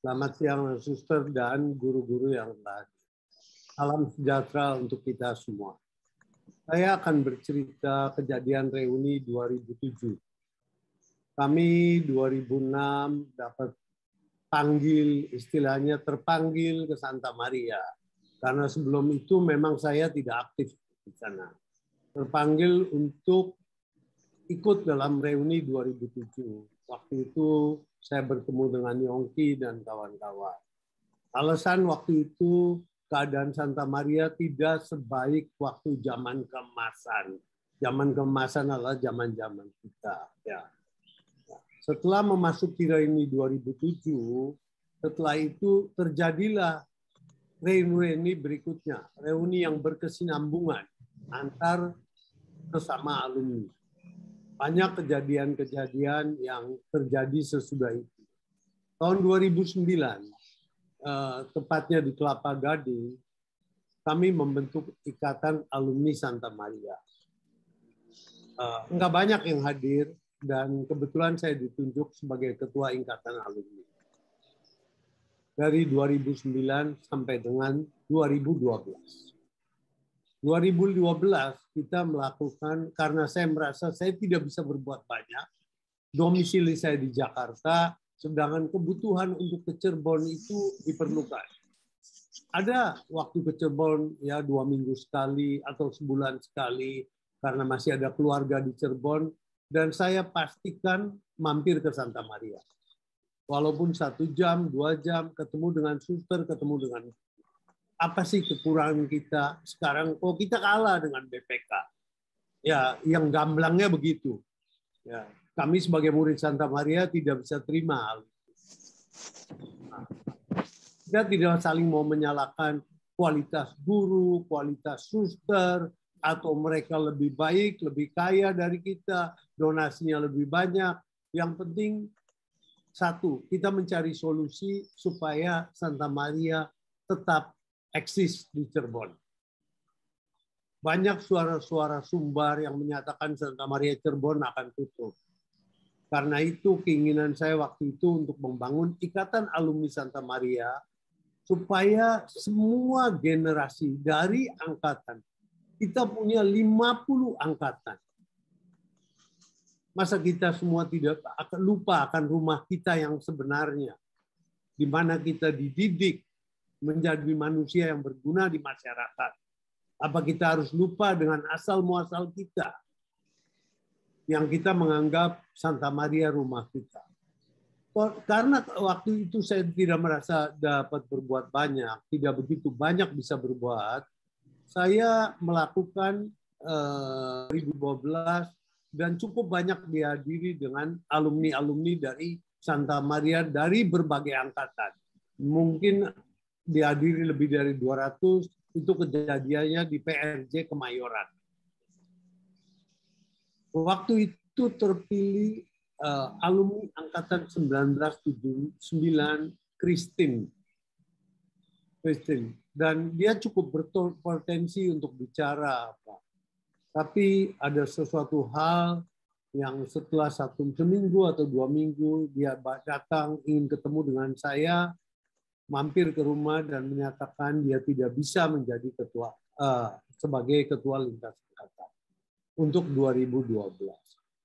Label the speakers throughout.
Speaker 1: Selamat siang, suster dan guru-guru yang lain. Salam sejahtera untuk kita semua. Saya akan bercerita kejadian reuni 2007. Kami 2006 dapat panggil, istilahnya terpanggil ke Santa Maria. Karena sebelum itu memang saya tidak aktif di sana. Terpanggil untuk ikut dalam reuni 2007. Waktu itu saya bertemu dengan Yongki dan kawan-kawan. Alasan waktu itu keadaan Santa Maria tidak sebaik waktu zaman kemasan. Zaman kemasan adalah zaman-zaman kita. Ya. Setelah memasuki reuni 2007, setelah itu terjadilah reuni-reuni berikutnya, reuni yang berkesinambungan antar sesama alumni banyak kejadian-kejadian yang terjadi sesudah itu. Tahun 2009, eh, tepatnya di Kelapa Gading, kami membentuk Ikatan Alumni Santa Maria. Eh, enggak banyak yang hadir, dan kebetulan saya ditunjuk sebagai Ketua Ikatan Alumni. Dari 2009 sampai dengan 2012. 2012 kita melakukan karena saya merasa saya tidak bisa berbuat banyak. Domisili saya di Jakarta, sedangkan kebutuhan untuk ke Cirebon itu diperlukan. Ada waktu ke Cirebon ya dua minggu sekali atau sebulan sekali karena masih ada keluarga di Cirebon dan saya pastikan mampir ke Santa Maria. Walaupun satu jam, dua jam, ketemu dengan suster, ketemu dengan apa sih kekurangan kita sekarang? Oh kita kalah dengan BPK. Ya, yang gamblangnya begitu. Ya, kami sebagai murid Santa Maria tidak bisa terima hal itu. Nah, kita tidak saling mau menyalahkan kualitas guru, kualitas suster, atau mereka lebih baik, lebih kaya dari kita, donasinya lebih banyak. Yang penting satu, kita mencari solusi supaya Santa Maria tetap eksis di Cirebon. Banyak suara-suara sumbar yang menyatakan Santa Maria Cirebon akan tutup. Karena itu keinginan saya waktu itu untuk membangun ikatan alumni Santa Maria supaya semua generasi dari angkatan kita punya 50 angkatan. Masa kita semua tidak lupa akan rumah kita yang sebenarnya di mana kita dididik menjadi manusia yang berguna di masyarakat? Apa kita harus lupa dengan asal muasal kita? Yang kita menganggap Santa Maria rumah kita. Karena waktu itu saya tidak merasa dapat berbuat banyak, tidak begitu banyak bisa berbuat, saya melakukan eh, 2012 dan cukup banyak dihadiri dengan alumni-alumni dari Santa Maria dari berbagai angkatan. Mungkin dihadiri lebih dari 200 itu kejadiannya di PRJ Kemayoran. Waktu itu terpilih uh, alumni angkatan 1979 Christine. Christine dan dia cukup berpotensi untuk bicara apa. Tapi ada sesuatu hal yang setelah satu seminggu atau dua minggu dia datang ingin ketemu dengan saya mampir ke rumah dan menyatakan dia tidak bisa menjadi ketua uh, sebagai ketua lintas angkatan untuk 2012.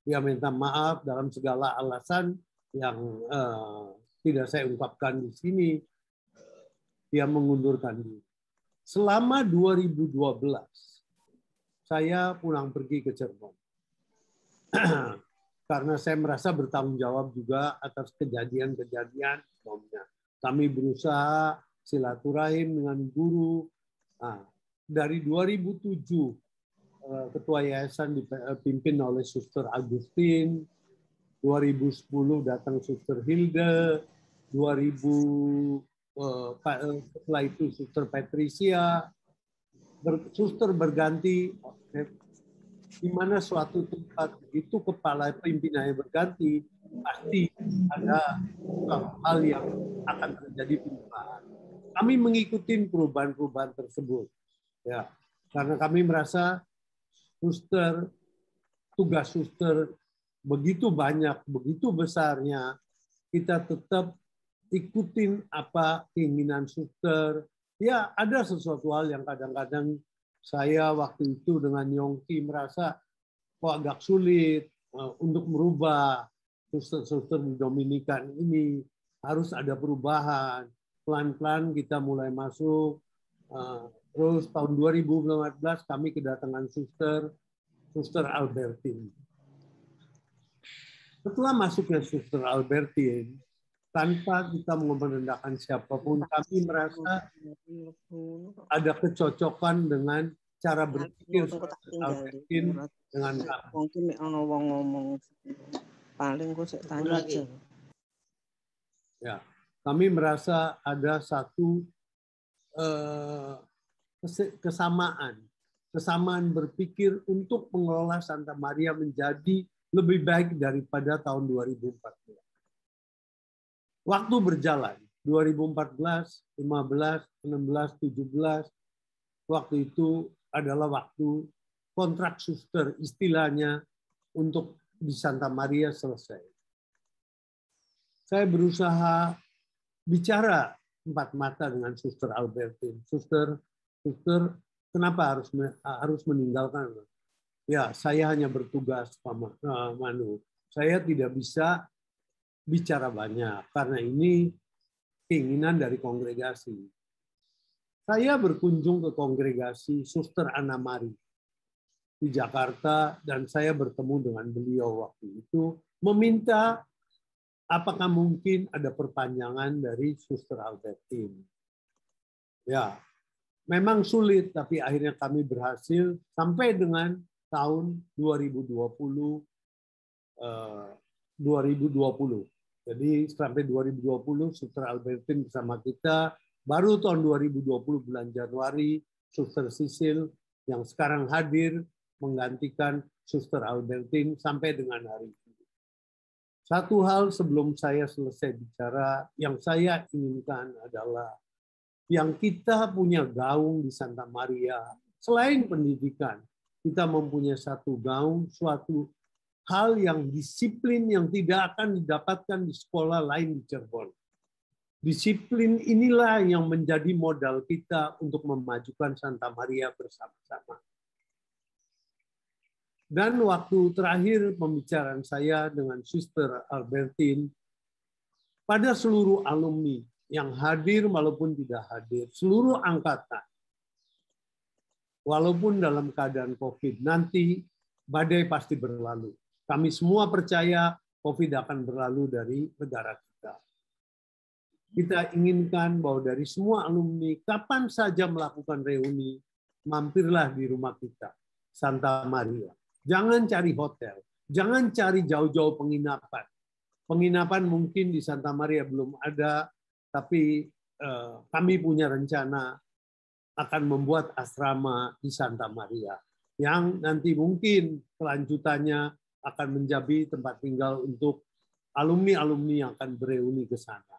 Speaker 1: Dia minta maaf dalam segala alasan yang uh, tidak saya ungkapkan di sini. Dia mengundurkan diri. Selama 2012 saya pulang pergi ke Cirebon. Karena saya merasa bertanggung jawab juga atas kejadian-kejadian sebelumnya kami berusaha silaturahim dengan guru. Nah, dari 2007 eh, ketua yayasan dipimpin oleh Suster Agustin, 2010 datang Suster Hilde, 2000 eh, eh, setelah itu Suster Patricia, suster berganti di mana suatu tempat itu kepala pimpinannya berganti pasti ada hal yang akan terjadi perubahan. Kami mengikuti perubahan-perubahan tersebut. Ya, karena kami merasa suster tugas suster begitu banyak, begitu besarnya, kita tetap ikutin apa keinginan suster. Ya, ada sesuatu hal yang kadang-kadang saya waktu itu dengan Yongki merasa kok agak sulit eh, untuk merubah suster-suster di Dominikan ini harus ada perubahan. Pelan-pelan kita mulai masuk. Eh, terus tahun 2015 kami kedatangan suster, suster Albertine. Setelah masuknya suster Albertine, tanpa kita merendahkan siapa pun, kami merasa ada kecocokan dengan cara berpikir Albertine dengan kami. Mungkin ngomong paling gue tanya aja. Ya, kami merasa ada satu uh, kesamaan, kesamaan berpikir untuk mengelola Santa Maria menjadi lebih baik daripada tahun 2014. Waktu berjalan, 2014, 15, 16, 17, waktu itu adalah waktu kontrak suster istilahnya untuk di Santa Maria selesai. Saya berusaha bicara empat mata dengan Suster Albertine. Suster, Suster, kenapa harus harus meninggalkan? Ya, saya hanya bertugas, Pak eh, Manu. Saya tidak bisa bicara banyak karena ini keinginan dari kongregasi. Saya berkunjung ke kongregasi Suster Anna Mari di Jakarta dan saya bertemu dengan beliau waktu itu meminta apakah mungkin ada perpanjangan dari Suster Albertine. Ya, memang sulit tapi akhirnya kami berhasil sampai dengan tahun 2020 eh, 2020. Jadi sampai 2020 Suster Albertine bersama kita, baru tahun 2020 bulan Januari Suster Sisil yang sekarang hadir menggantikan Suster Albertine sampai dengan hari ini. Satu hal sebelum saya selesai bicara, yang saya inginkan adalah yang kita punya gaung di Santa Maria, selain pendidikan, kita mempunyai satu gaung, suatu hal yang disiplin yang tidak akan didapatkan di sekolah lain di Cirebon. Disiplin inilah yang menjadi modal kita untuk memajukan Santa Maria bersama-sama. Dan waktu terakhir pembicaraan saya dengan Sister Albertine, pada seluruh alumni yang hadir maupun tidak hadir, seluruh angkatan, walaupun dalam keadaan COVID, nanti badai pasti berlalu. Kami semua percaya COVID akan berlalu dari negara kita. Kita inginkan bahwa dari semua alumni, kapan saja melakukan reuni, mampirlah di rumah kita, Santa Maria. Jangan cari hotel, jangan cari jauh-jauh penginapan. Penginapan mungkin di Santa Maria belum ada, tapi eh, kami punya rencana akan membuat asrama di Santa Maria yang nanti mungkin kelanjutannya akan menjadi tempat tinggal untuk alumni-alumni yang akan bereuni ke sana.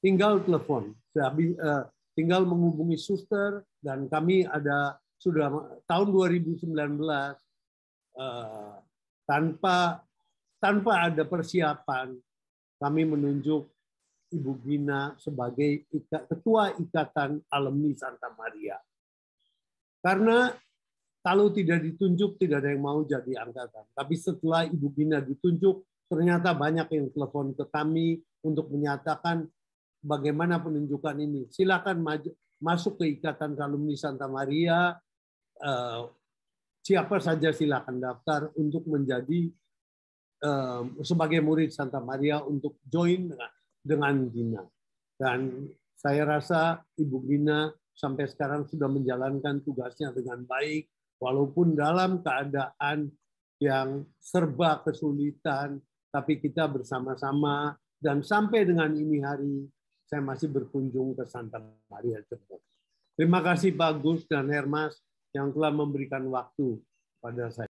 Speaker 1: Tinggal telepon, eh, tinggal menghubungi suster dan kami ada sudah tahun 2019 eh, tanpa tanpa ada persiapan kami menunjuk Ibu Gina sebagai ketua ikatan alumni Santa Maria. Karena kalau tidak ditunjuk tidak ada yang mau jadi angkatan. Tapi setelah Ibu Gina ditunjuk, ternyata banyak yang telepon ke kami untuk menyatakan bagaimana penunjukan ini. Silakan masuk ke ikatan alumni Santa Maria. Siapa saja silakan daftar untuk menjadi eh, sebagai murid Santa Maria untuk join dengan dengan Gina. Dan saya rasa Ibu Gina sampai sekarang sudah menjalankan tugasnya dengan baik, walaupun dalam keadaan yang serba kesulitan, tapi kita bersama-sama dan sampai dengan ini hari saya masih berkunjung ke Santa Maria. Terima kasih Pak Gus dan Hermas yang telah memberikan waktu pada saya.